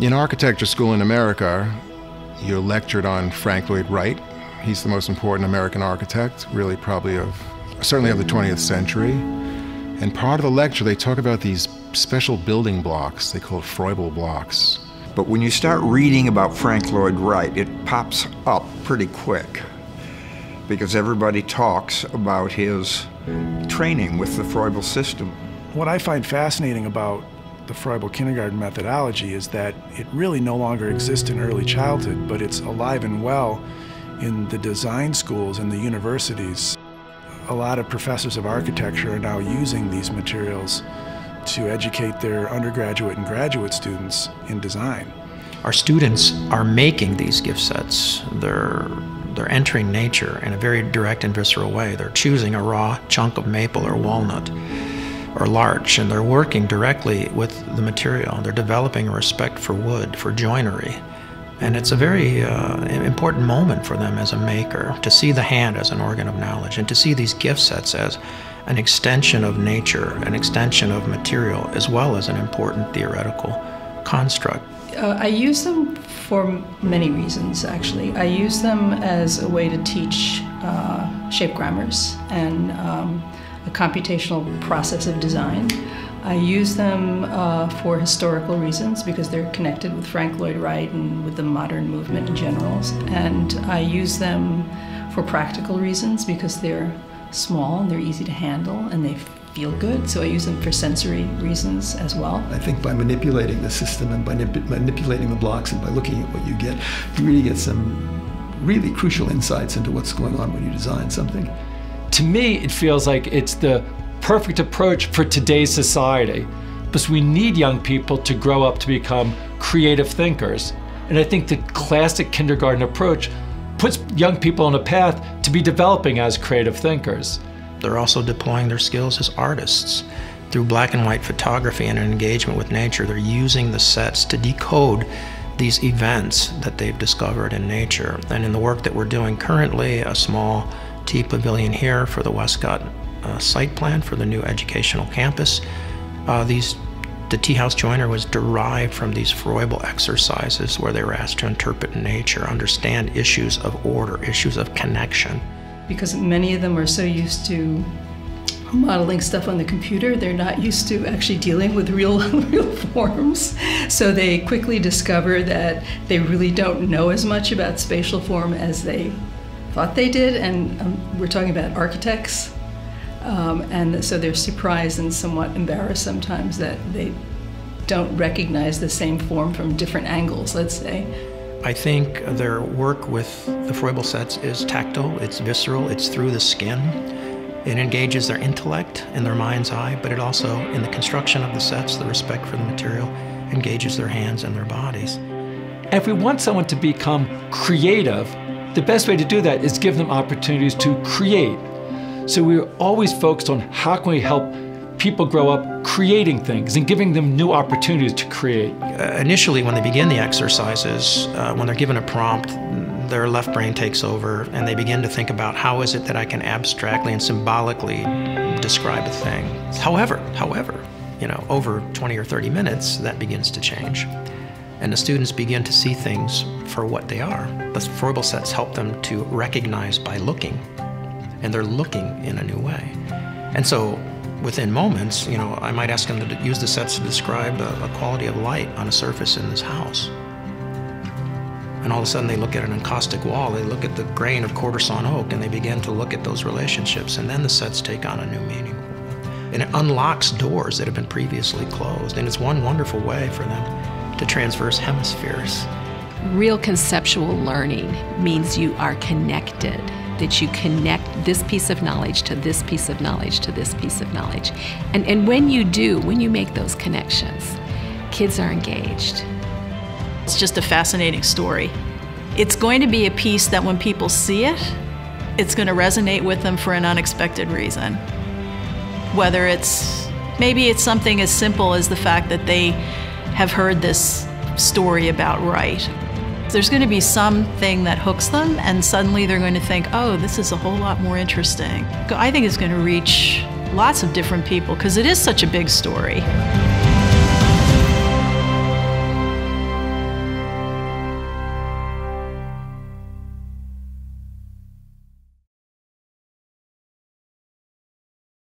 In architecture school in America, you're lectured on Frank Lloyd Wright. He's the most important American architect, really, probably of certainly of the 20th century. And part of the lecture, they talk about these special building blocks. They call it Froebel blocks. But when you start reading about Frank Lloyd Wright, it pops up pretty quick because everybody talks about his training with the Froebel system. What I find fascinating about the Froebel kindergarten methodology is that it really no longer exists in early childhood, but it's alive and well in the design schools and the universities. A lot of professors of architecture are now using these materials to educate their undergraduate and graduate students in design. Our students are making these gift sets. They're they're entering nature in a very direct and visceral way. They're choosing a raw chunk of maple or walnut or larch, and they're working directly with the material. They're developing a respect for wood, for joinery. And it's a very uh, important moment for them as a maker to see the hand as an organ of knowledge and to see these gift sets as an extension of nature, an extension of material, as well as an important theoretical construct. Uh, I use them for many reasons, actually. I use them as a way to teach uh, shape grammars and um, a computational process of design. I use them uh, for historical reasons because they're connected with Frank Lloyd Wright and with the modern movement in general. And I use them for practical reasons because they're small and they're easy to handle and they feel good, so I use them for sensory reasons as well. I think by manipulating the system and by manipulating the blocks and by looking at what you get, you really get some really crucial insights into what's going on when you design something. To me, it feels like it's the perfect approach for today's society because we need young people to grow up to become creative thinkers. And I think the classic kindergarten approach puts young people on a path to be developing as creative thinkers. They're also deploying their skills as artists. Through black and white photography and an engagement with nature, they're using the sets to decode these events that they've discovered in nature. And in the work that we're doing currently, a small tea pavilion here for the Westcott uh, site plan for the new educational campus, uh, these the tea house joiner was derived from these Froebel exercises where they were asked to interpret nature, understand issues of order, issues of connection because many of them are so used to modeling stuff on the computer, they're not used to actually dealing with real, real forms. So they quickly discover that they really don't know as much about spatial form as they thought they did. And um, we're talking about architects. Um, and so they're surprised and somewhat embarrassed sometimes that they don't recognize the same form from different angles, let's say. I think their work with the Froebel sets is tactile, it's visceral, it's through the skin. It engages their intellect and their mind's eye, but it also, in the construction of the sets, the respect for the material, engages their hands and their bodies. if we want someone to become creative, the best way to do that is give them opportunities to create. So we're always focused on how can we help people grow up creating things and giving them new opportunities to create. Uh, initially, when they begin the exercises, uh, when they're given a prompt, their left brain takes over and they begin to think about how is it that I can abstractly and symbolically describe a thing. However, however, you know, over 20 or 30 minutes, that begins to change. And the students begin to see things for what they are. The Froebel sets help them to recognize by looking, and they're looking in a new way. And so within moments, you know, I might ask them to use the sets to describe a, a, quality of light on a surface in this house. And all of a sudden they look at an encaustic wall, they look at the grain of quarter sawn oak, and they begin to look at those relationships, and then the sets take on a new meaning. And it unlocks doors that have been previously closed, and it's one wonderful way for them to transverse hemispheres. Real conceptual learning means you are connected that you connect this piece of knowledge to this piece of knowledge to this piece of knowledge. And, and when you do, when you make those connections, kids are engaged. It's just a fascinating story. It's going to be a piece that when people see it, it's going to resonate with them for an unexpected reason. Whether it's maybe it's something as simple as the fact that they have heard this story about Wright there's going to be something that hooks them, and suddenly they're going to think, oh, this is a whole lot more interesting. I think it's going to reach lots of different people because it is such a big story.